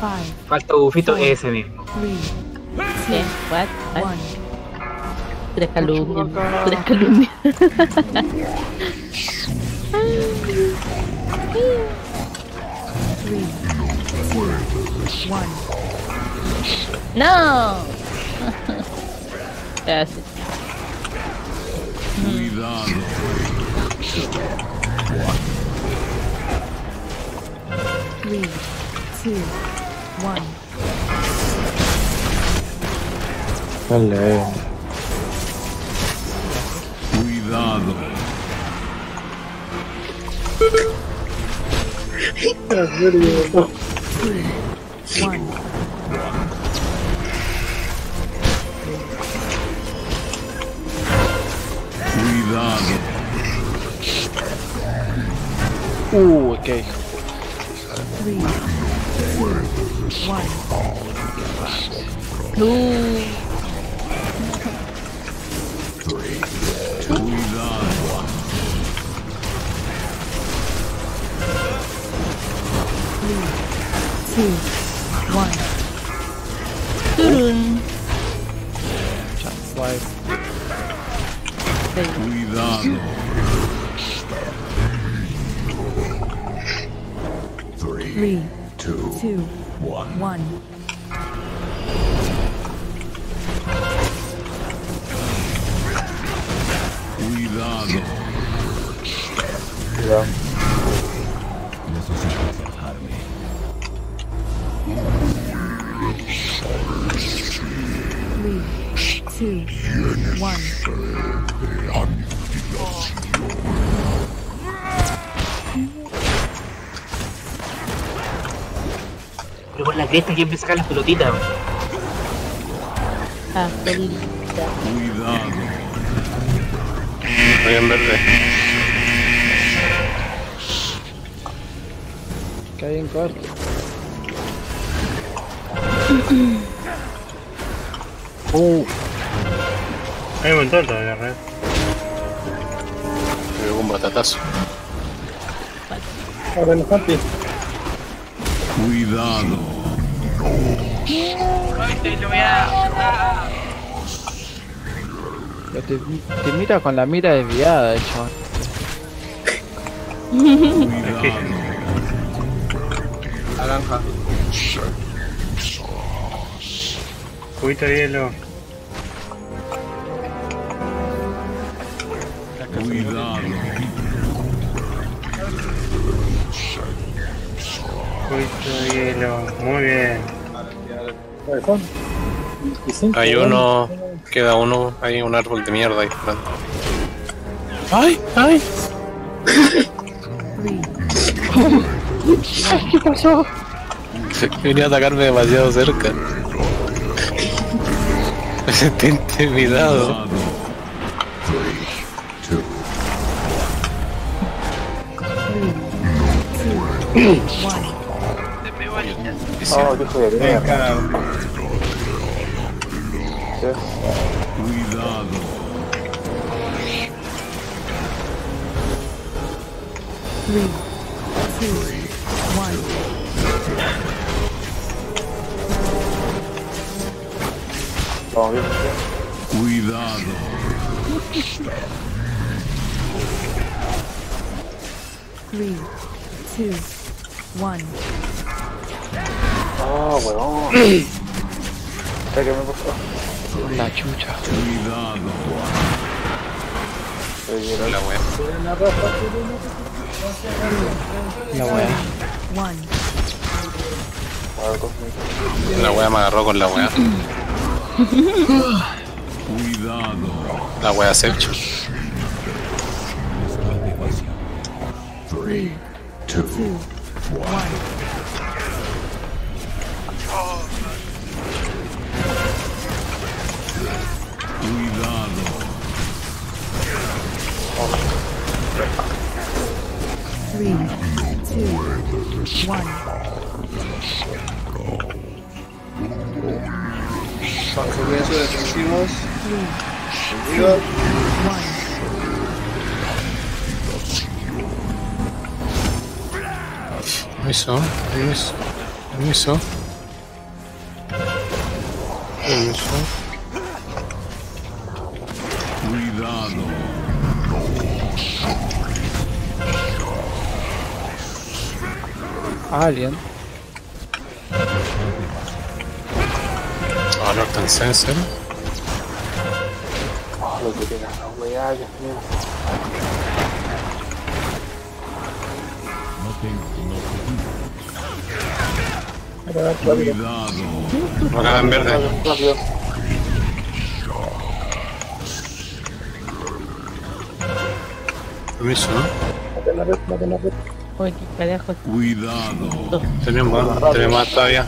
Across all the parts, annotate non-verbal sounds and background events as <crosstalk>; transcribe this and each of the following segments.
Five, Falta bufito ese mismo. three, ¿Qué? What? What? one. Puras calumnias. Puras calumnias. Three, two, one. ¡No! Gracias. Three, two, one. Dale. Cuidado. One. Cuidado. Uh, ok. Three, two, one. Uh, Cuidado. Two, one. turun. Wipe. Cuidado. Three, two, one. Cuidado. Cuidado. Three, two, one. Pero por la cresta que empieza a sacar las pelotitas. Ah, bolita. Cuidado. Voy en verde. Cae en corto. uh, Hay un montón todavía, red. Pegó un batatazo. Cuidado. Ya te, te mira con la mira desviada, de hecho. Cuidado. Naranja. Cubito de hielo. Cuidado. Cubito de hielo. Muy bien. Hay uno, queda uno, hay un árbol de mierda ahí. esperando. ¡Ay! ¡Ay! ¿Qué pasó? Venía a atacarme demasiado cerca. Me sentí intimidado. Three, two, one. Oh, qué joder, mierda. Cuidado. Three, two, one. Vamos bien. Cuidado. Three, two, one. Ah, huevón. <clears throat> ¿Sabes qué me pasó? La chucha. Cuidado. La wea. La wea. One. La wea me agarró con la wea. Cuidado. La wea Sepcho. Three, two, one. Cuidado. Three, two, one. Consecuencias defensivos. Three, Digo, one. Permiso, permiso, permiso. Permiso. Cuidado. Alien. Ah, Norton Sensor. Oh, lo que tiene esa weá, Mío. Cuidado. Acá en verde. Rápido. Permiso, ¿no? Uy, qué carajo. Cuidado. Tenemos, tenemos todavía.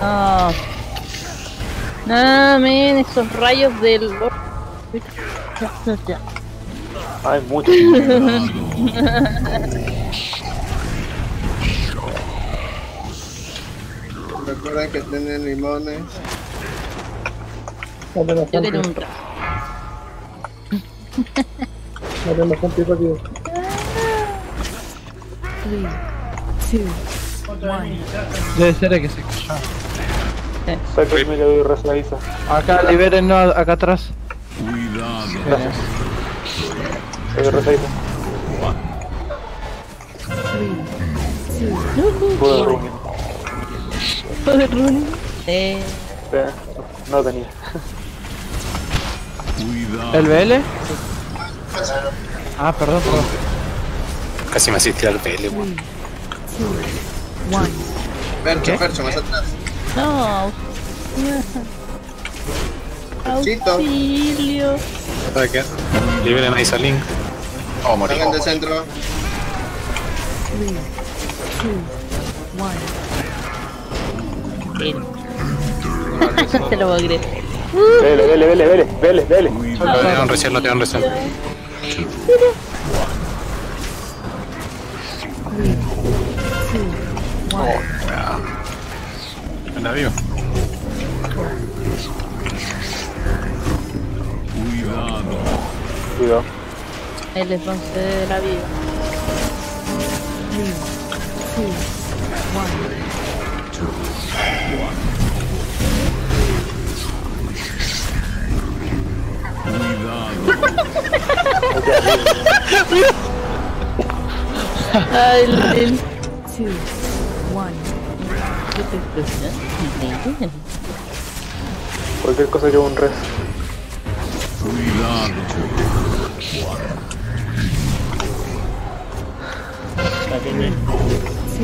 No. No, men, esos rayos del. Hay mucho. Recuerden que tienen limones. Yo quiero un two, <laughs> one. Debe ser el que se resbaladiza. Acá, libérennos acá atrás. Cuidado. Three, two, Puedo running. Poder run. Eh, No tenía. ¿El BL? Ah, perdón, perdón. Casi me asistí al BL, weón. Percho, percho, más atrás. no. Auxilio. ¿Sabe qué? Liberen a Isalink. Oh, morí. Salgan del centro. Three, two, one. Bien. Te lo voy a creer. Vele, vele, vele, vele, vele, vele. Lo dieron recién, lo dieron recién. Three, two, one. ¿La vio? Cuidado. Cuidado. El entonces de la vida. Three, two, one. Ay, el. el- Two, one. Cualquier cosa que un res. Cuidado.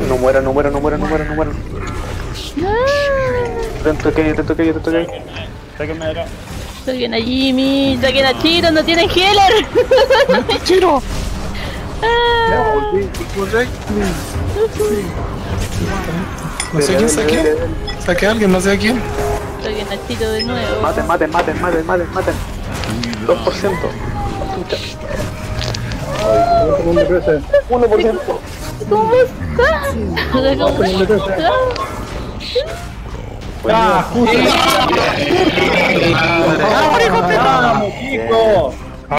No muera, no muera, no muera, no muera, no muera. Dentro que hay, dentro que hay, dentro que hay. Saquen a Jimmy, saquen a Chiro, no tienen healer. <laughs> ¡Chiro! No sé quién saqué. Saqué a alguien, no sé a quién. Saquen a Chiro de nuevo. Maten, maten, maten, maten, maten, maten. 2%. Chucha. 1%. ¿Cómo está? ¿Cómo está? ¡Ah, justo! ¡Vamos, chico!